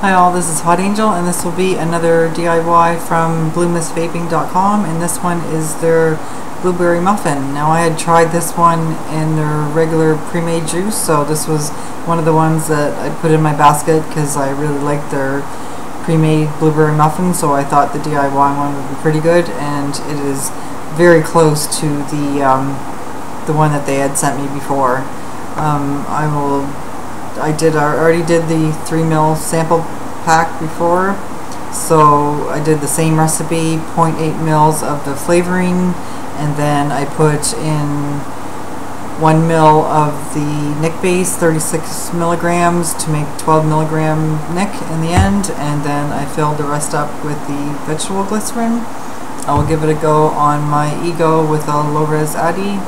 Hi all, this is Hawt Angel and this will be another DIY from BlueMistVaping.com and this one is their blueberry muffin. Now I had tried this one in their regular pre-made juice so this was one of the ones that I put in my basket because I really liked their pre-made blueberry muffin so I thought the DIY one would be pretty good and it is very close to the um, the one that they had sent me before. Um, I will I did I already did the 3 mil sample pack before. So I did the same recipe 0.8 mils of the flavoring and then I put in 1 mil of the Nic base 36 milligrams to make 12 milligram Nic in the end and then I filled the rest up with the vegetable glycerin. I will give it a go on my Ego with a low-res atty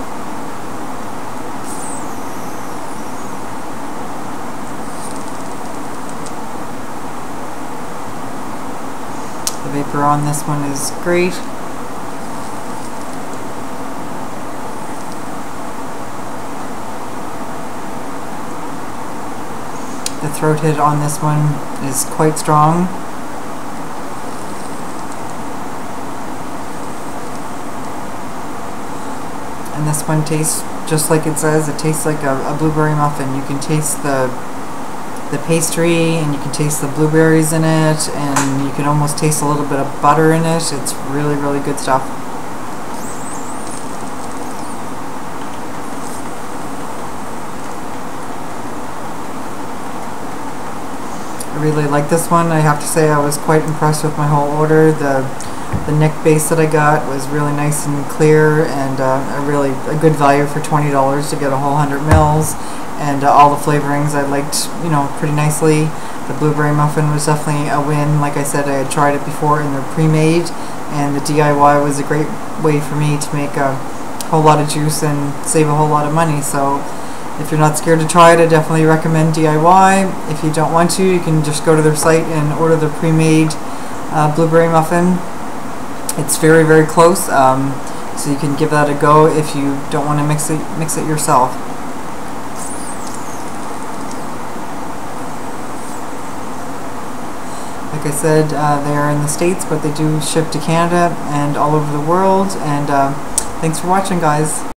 Vapor on this one is great. The throat hit on this one is quite strong. And this one tastes just like it says, it tastes like a, a blueberry muffin. You can taste the the pastry and you can taste the blueberries in it and you can almost taste a little bit of butter in it. It's really, really good stuff. I really like this one. I have to say I was quite impressed with my whole order. The the Nic base that I got was really nice and clear and uh, a really a good value for $20 to get a whole 100 mils and uh, all the flavorings I liked, you know, pretty nicely. The blueberry muffin was definitely a win. Like I said, I had tried it before and they're pre-made, and the DIY was a great way for me to make a whole lot of juice and save a whole lot of money. So if you're not scared to try it, I definitely recommend DIY. If you don't want to, you can just go to their site and order the pre-made uh, blueberry muffin. It's very, very close, um, so you can give that a go if you don't want to mix it, mix it yourself. Like I said, uh, they are in the States, but they do ship to Canada and all over the world. And uh, thanks for watching, guys.